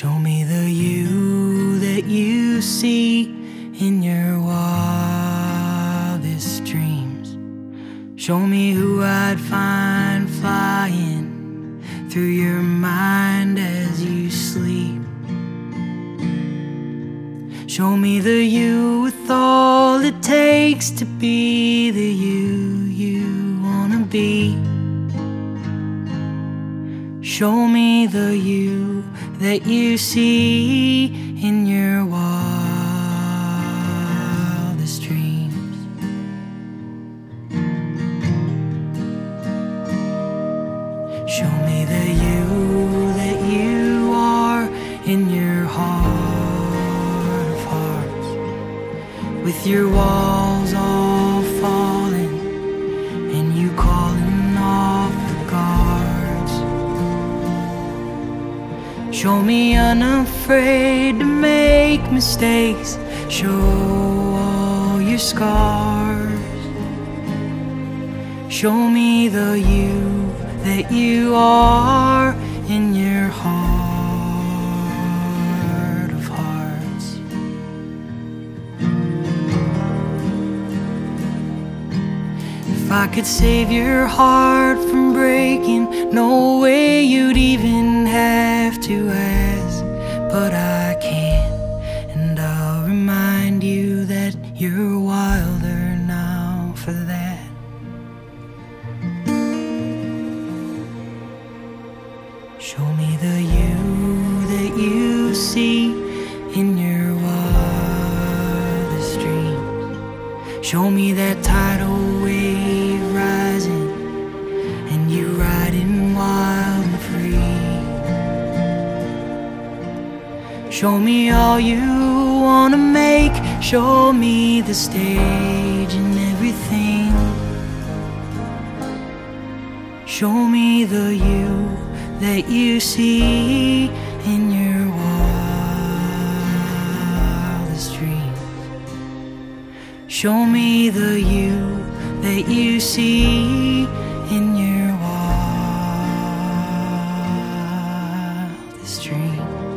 Show me the you that you see in your wildest dreams. Show me who I'd find flying through your mind as you sleep. Show me the you with all it takes to be the you you wanna be. Show me the you that you see in your wildest dreams. Show me the you that you are in your heart of hearts, with your walls Show me unafraid to make mistakes. Show all your scars. Show me the you that you are in your If I could save your heart from breaking, no way you'd even have to ask. But I can, and I'll remind you that you're wilder now for that. Show me the you that you see in your Show me that tidal wave rising and you riding wild and free. Show me all you wanna make. Show me the stage and everything. Show me the you that you see in your Show me the you that you see in your wildest dreams.